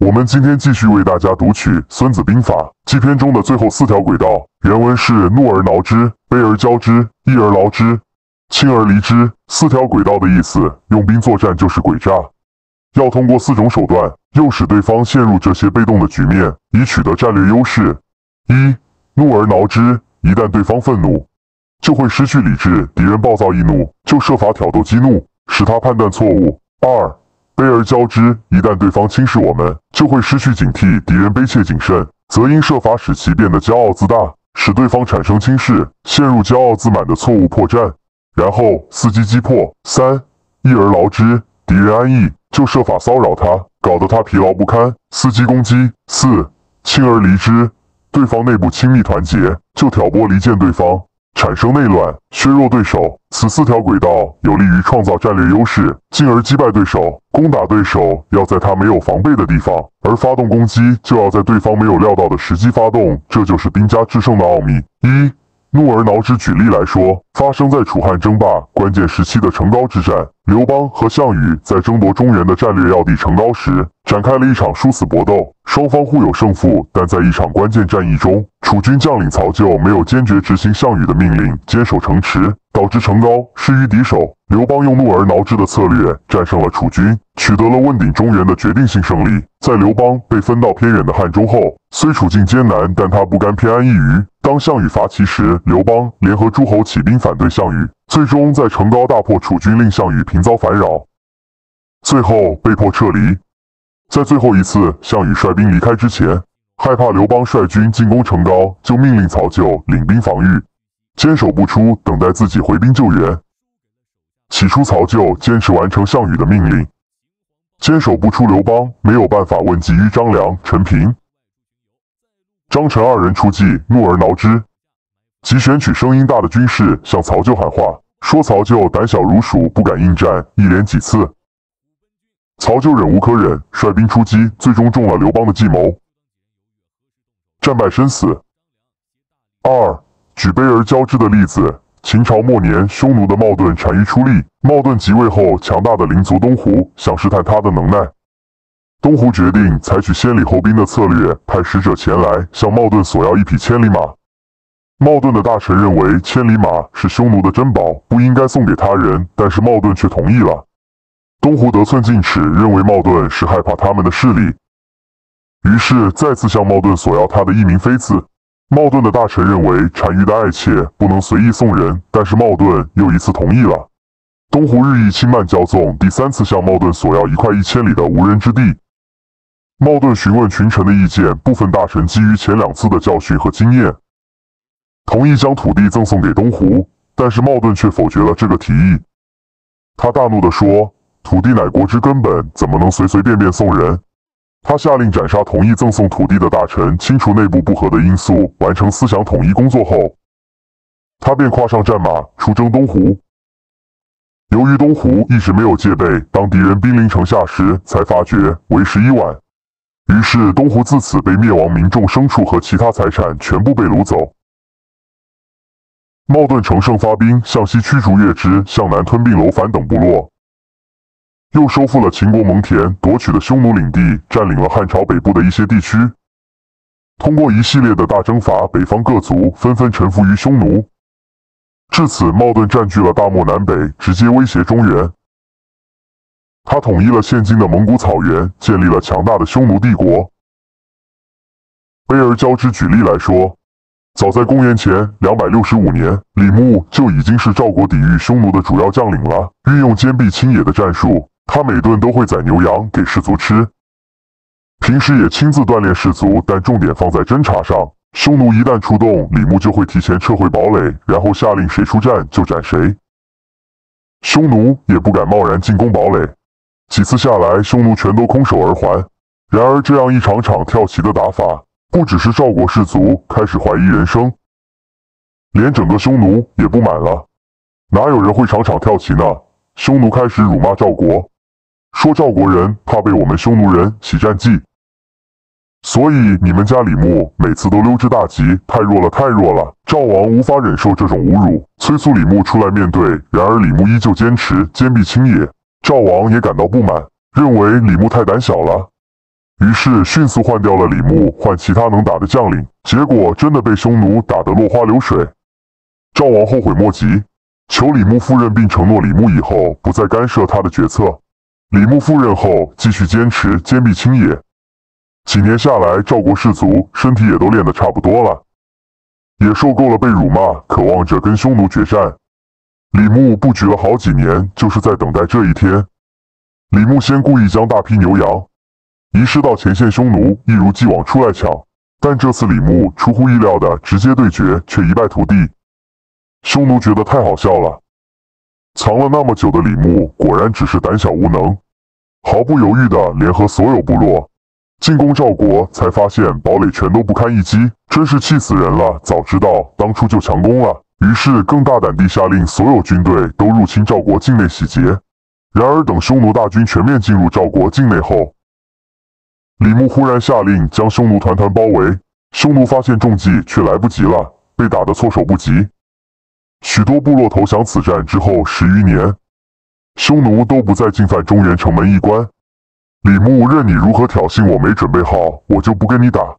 我们今天继续为大家读取《孙子兵法》纪篇中的最后四条轨道。原文是：怒而挠之，悲而骄之，义而劳之，亲而离之。四条轨道的意思，用兵作战就是诡诈，要通过四种手段，诱使对方陷入这些被动的局面，以取得战略优势。一、怒而挠之，一旦对方愤怒，就会失去理智；敌人暴躁易怒，就设法挑逗激怒，使他判断错误。二、卑而骄之，一旦对方轻视我们，就会失去警惕；敌人卑怯谨慎，则应设法使其变得骄傲自大，使对方产生轻视，陷入骄傲自满的错误破绽，然后伺机击破。三，易而劳之，敌人安逸，就设法骚扰他，搞得他疲劳不堪，伺机攻击。四，轻而离之，对方内部亲密团结，就挑拨离间对方。产生内乱，削弱对手。此四条轨道有利于创造战略优势，进而击败对手。攻打对手要在他没有防备的地方，而发动攻击就要在对方没有料到的时机发动。这就是兵家制胜的奥秘。一。怒而挠之。举例来说，发生在楚汉争霸关键时期的成皋之战，刘邦和项羽在争夺中原的战略要地成皋时，展开了一场殊死搏斗，双方互有胜负。但在一场关键战役中，楚军将领曹咎没有坚决执行项羽的命令，坚守城池，导致成高失于敌手。刘邦用怒而挠之的策略战胜了楚军，取得了问鼎中原的决定性胜利。在刘邦被分到偏远的汉中后，虽处境艰难，但他不甘偏安一隅。当项羽伐齐时，刘邦联合诸侯起兵反对项羽，最终在成高大破楚军，令项羽频遭烦扰，最后被迫撤离。在最后一次项羽率兵离开之前，害怕刘邦率军进攻成高，就命令曹咎领兵防御，坚守不出，等待自己回兵救援。起初，曹咎坚持完成项羽的命令，坚守不出，刘邦没有办法问计于张良、陈平。张陈二人出计，怒而挠之，即选取声音大的军士向曹咎喊话，说曹咎胆小如鼠，不敢应战。一连几次，曹咎忍无可忍，率兵出击，最终中了刘邦的计谋，战败身死。二举杯而交之的例子，秦朝末年，匈奴的冒顿单于出力，冒顿即位后，强大的邻族东胡想试探他的能耐。东湖决定采取先礼后兵的策略，派使者前来向茂顿索要一匹千里马。茂顿的大臣认为千里马是匈奴的珍宝，不应该送给他人，但是茂顿却同意了。东湖得寸进尺，认为茂顿是害怕他们的势力，于是再次向茂顿索要他的一名妃子。茂顿的大臣认为单于的爱妾不能随意送人，但是茂顿又一次同意了。东湖日益轻慢骄纵，第三次向茂顿索要一块一千里的无人之地。茂顿询问群臣的意见，部分大臣基于前两次的教训和经验，同意将土地赠送给东湖，但是茂顿却否决了这个提议。他大怒地说：“土地乃国之根本，怎么能随随便便送人？”他下令斩杀同意赠送土地的大臣，清除内部不和的因素，完成思想统一工作后，他便跨上战马出征东湖。由于东湖一直没有戒备，当敌人兵临城下时，才发觉为时已晚。于是，东湖自此被灭亡，民众、牲畜和其他财产全部被掳走。茂顿乘胜发兵，向西驱逐月支，向南吞并楼烦等部落，又收复了秦国蒙恬夺取的匈奴领地，占领了汉朝北部的一些地区。通过一系列的大征伐，北方各族纷纷臣服于匈奴。至此，茂顿占据了大漠南北，直接威胁中原。他统一了现今的蒙古草原，建立了强大的匈奴帝国。卑而骄之，举例来说，早在公元前两百六十五年，李牧就已经是赵国抵御匈奴的主要将领了。运用坚壁清野的战术，他每顿都会宰牛羊给士卒吃，平时也亲自锻炼士卒，但重点放在侦察上。匈奴一旦出动，李牧就会提前撤回堡垒，然后下令谁出战就斩谁，匈奴也不敢贸然进攻堡垒。几次下来，匈奴全都空手而还。然而，这样一场场跳棋的打法，不只是赵国士卒开始怀疑人生，连整个匈奴也不满了。哪有人会场场跳棋呢？匈奴开始辱骂赵国，说赵国人怕被我们匈奴人洗战绩，所以你们家李牧每次都溜之大吉，太弱了，太弱了。赵王无法忍受这种侮辱，催促李牧出来面对。然而，李牧依旧坚持坚壁清野。赵王也感到不满，认为李牧太胆小了，于是迅速换掉了李牧，换其他能打的将领。结果真的被匈奴打得落花流水。赵王后悔莫及，求李牧赴任，并承诺李牧以后不再干涉他的决策。李牧赴任后，继续坚持坚壁清野。几年下来，赵国士卒身体也都练得差不多了，也受够了被辱骂，渴望着跟匈奴决战。李牧布局了好几年，就是在等待这一天。李牧先故意将大批牛羊遗失到前线，匈奴一如既往出来抢，但这次李牧出乎意料的直接对决，却一败涂地。匈奴觉得太好笑了，藏了那么久的李牧果然只是胆小无能，毫不犹豫的联合所有部落。进攻赵国，才发现堡垒全都不堪一击，真是气死人了！早知道当初就强攻了。于是更大胆地下令所有军队都入侵赵国境内洗劫。然而等匈奴大军全面进入赵国境内后，李牧忽然下令将匈奴团团包围。匈奴发现中计，却来不及了，被打得措手不及。许多部落投降。此战之后十余年，匈奴都不再进犯中原城门一关。李牧任你如何挑衅，我没准备好，我就不跟你打。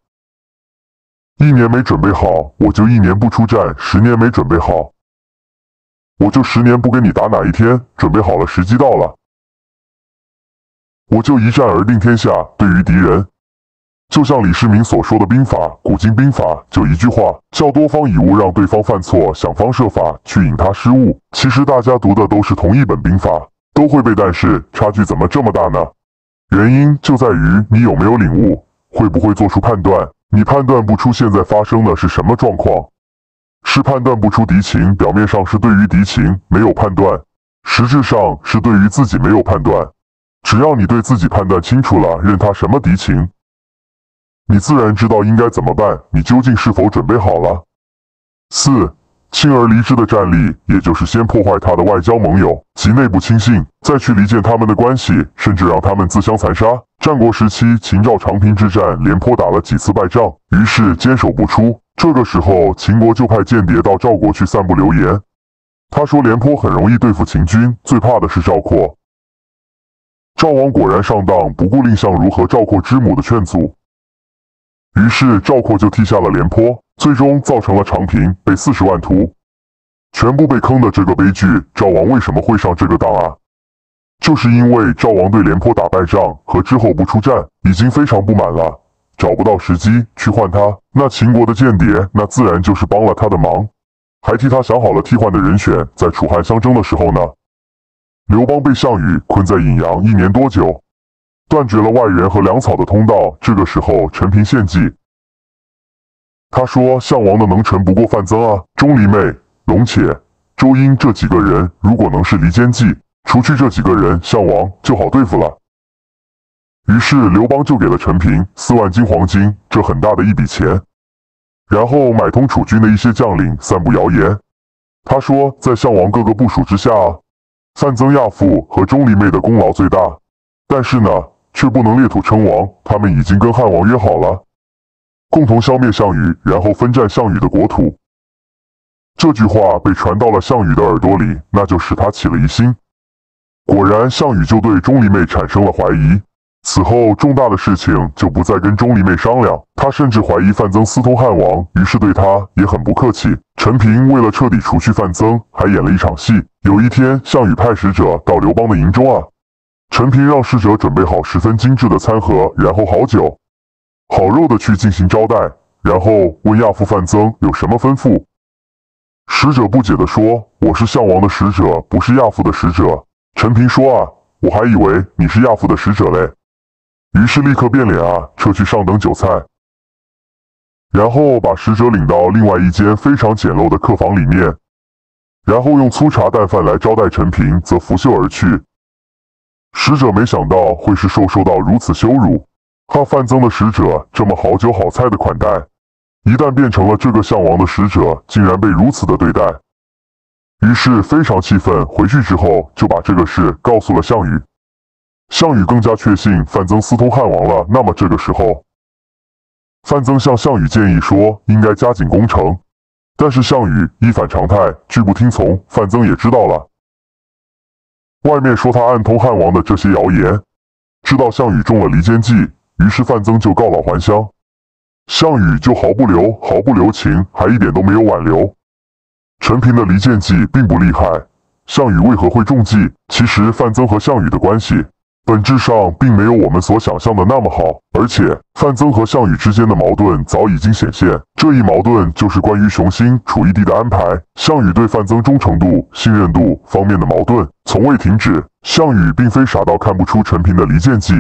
一年没准备好，我就一年不出战；十年没准备好，我就十年不跟你打。哪一天准备好了，时机到了，我就一战而定天下。对于敌人，就像李世民所说的兵法，古今兵法就一句话，叫多方以误让对方犯错，想方设法去引他失误。其实大家读的都是同一本兵法，都会背，但是差距怎么这么大呢？原因就在于你有没有领悟，会不会做出判断。你判断不出现在发生的是什么状况，是判断不出敌情。表面上是对于敌情没有判断，实质上是对于自己没有判断。只要你对自己判断清楚了，任他什么敌情，你自然知道应该怎么办。你究竟是否准备好了？四。轻而离之的战力，也就是先破坏他的外交盟友及内部亲信，再去离间他们的关系，甚至让他们自相残杀。战国时期，秦赵长平之战，廉颇打了几次败仗，于是坚守不出。这个时候，秦国就派间谍到赵国去散布流言。他说廉颇很容易对付秦军，最怕的是赵括。赵王果然上当，不顾蔺相如和赵括之母的劝阻，于是赵括就替下了廉颇。最终造成了长平被四十万屠，全部被坑的这个悲剧。赵王为什么会上这个当啊？就是因为赵王对廉颇打败仗和之后不出战已经非常不满了，找不到时机去换他。那秦国的间谍，那自然就是帮了他的忙，还替他想好了替换的人选。在楚汉相争的时候呢，刘邦被项羽困在隐阳一年多久，断绝了外援和粮草的通道。这个时候，陈平献计。他说：“项王的能臣不过范增啊，钟离昧、龙且、周婴这几个人，如果能是离间计，除去这几个人，项王就好对付了。”于是刘邦就给了陈平四万斤黄金，这很大的一笔钱，然后买通楚军的一些将领，散布谣言。他说，在项王各个部署之下，范增、亚父和钟离昧的功劳最大，但是呢，却不能裂土称王，他们已经跟汉王约好了。共同消灭项羽，然后分占项羽的国土。这句话被传到了项羽的耳朵里，那就使他起了疑心。果然，项羽就对钟离昧产生了怀疑。此后，重大的事情就不再跟钟离昧商量。他甚至怀疑范增私通汉王，于是对他也很不客气。陈平为了彻底除去范增，还演了一场戏。有一天，项羽派使者到刘邦的营中啊，陈平让使者准备好十分精致的餐盒，然后好酒。好肉的去进行招待，然后问亚父范增有什么吩咐。使者不解地说：“我是项王的使者，不是亚父的使者。”陈平说：“啊，我还以为你是亚父的使者嘞。”于是立刻变脸啊，撤去上等酒菜，然后把使者领到另外一间非常简陋的客房里面，然后用粗茶淡饭来招待陈平，则拂袖而去。使者没想到会是受受到如此羞辱。怕范增的使者这么好酒好菜的款待，一旦变成了这个项王的使者，竟然被如此的对待，于是非常气愤。回去之后就把这个事告诉了项羽，项羽更加确信范增私通汉王了。那么这个时候，范增向项羽建议说应该加紧攻城，但是项羽一反常态，拒不听从。范增也知道了，外面说他暗通汉王的这些谣言，知道项羽中了离间计。于是范增就告老还乡，项羽就毫不留毫不留情，还一点都没有挽留。陈平的离间计并不厉害，项羽为何会中计？其实范增和项羽的关系。本质上并没有我们所想象的那么好，而且范增和项羽之间的矛盾早已经显现。这一矛盾就是关于雄心楚义帝的安排。项羽对范增忠诚度、信任度方面的矛盾从未停止。项羽并非傻到看不出陈平的离间计，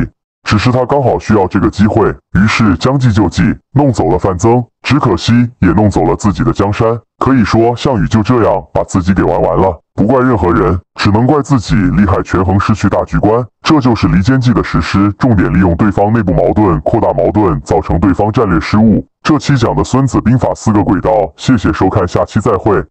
只是他刚好需要这个机会，于是将计就计，弄走了范增。只可惜也弄走了自己的江山。可以说，项羽就这样把自己给玩完了。不怪任何人，只能怪自己利害权衡，失去大局观。这就是离间计的实施，重点利用对方内部矛盾，扩大矛盾，造成对方战略失误。这期讲的《孙子兵法》四个轨道，谢谢收看，下期再会。